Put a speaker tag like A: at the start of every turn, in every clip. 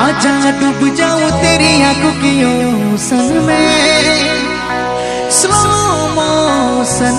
A: आजा डूब जाओ तेरी आँखों की ओसन में। स्लो मोशन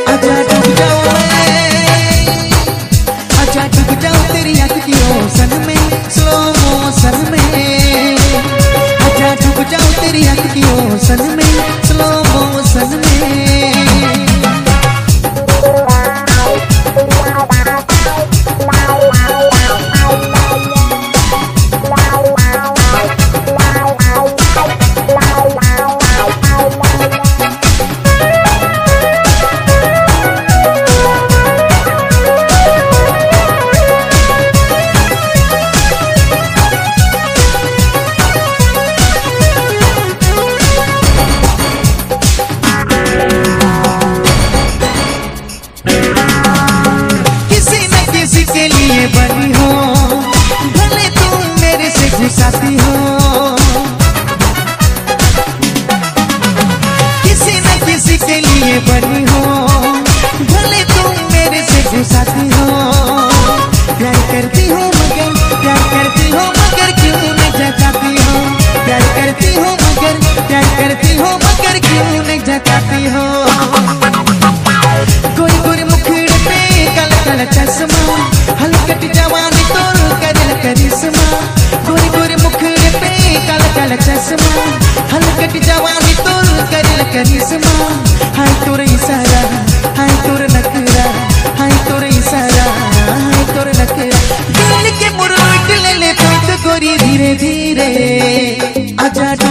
A: स्लो मोशन में। अच्छा डूब जाओ तेरी आँख की ओसन में स्लो मोशन में। प्यार करती हो मगर प्यार करती हो मगर क्यों नहीं जताती हो? आजा